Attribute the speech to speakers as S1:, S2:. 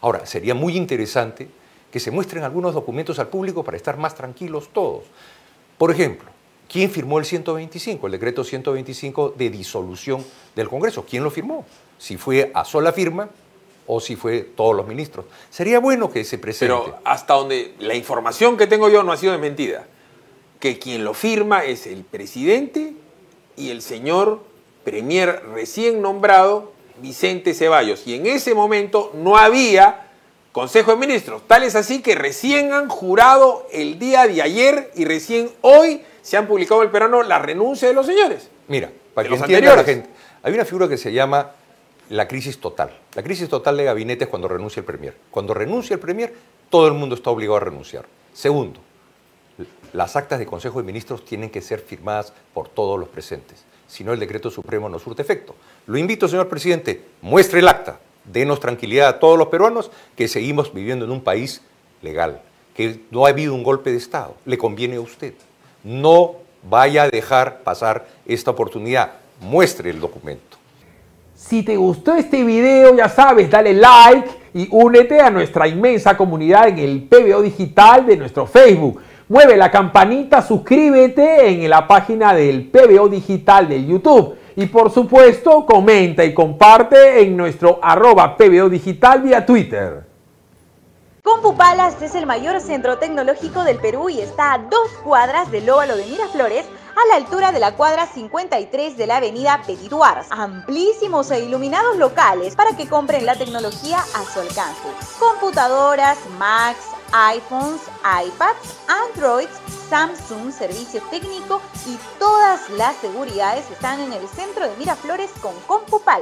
S1: Ahora, sería muy interesante que se muestren algunos documentos al público para estar más tranquilos todos. Por ejemplo, ¿quién firmó el 125, el decreto 125 de disolución del Congreso? ¿Quién lo firmó? Si fue a sola firma o si fue todos los ministros. Sería bueno que se presente.
S2: Pero hasta donde la información que tengo yo no ha sido desmentida, que quien lo firma es el presidente y el señor premier recién nombrado, Vicente Ceballos. Y en ese momento no había Consejo de Ministros. Tal es así que recién han jurado el día de ayer y recién hoy se han publicado el perano la renuncia de los señores.
S1: Mira, para que entienda la gente, hay una figura que se llama la crisis total. La crisis total de gabinete es cuando renuncia el Premier. Cuando renuncia el Premier, todo el mundo está obligado a renunciar. Segundo, las actas de Consejo de Ministros tienen que ser firmadas por todos los presentes. Si no, el decreto supremo no surte efecto. Lo invito, señor presidente, muestre el acta. Denos tranquilidad a todos los peruanos que seguimos viviendo en un país legal, que no ha habido un golpe de Estado. Le conviene a usted. No vaya a dejar pasar esta oportunidad. Muestre el documento.
S3: Si te gustó este video, ya sabes, dale like y únete a nuestra inmensa comunidad en el PBO digital de nuestro Facebook. Mueve la campanita, suscríbete en la página del PBO digital de YouTube. Y por supuesto, comenta y comparte en nuestro arroba PBO digital vía Twitter.
S4: CompuPalas es el mayor centro tecnológico del Perú y está a dos cuadras del óvalo de Miraflores a la altura de la cuadra 53 de la avenida Petit Amplísimos e iluminados locales para que compren la tecnología a su alcance. Computadoras, Macs, iPhones, iPads, Androids, Samsung, servicio técnico y todas las seguridades están en el centro de Miraflores con CompuPal.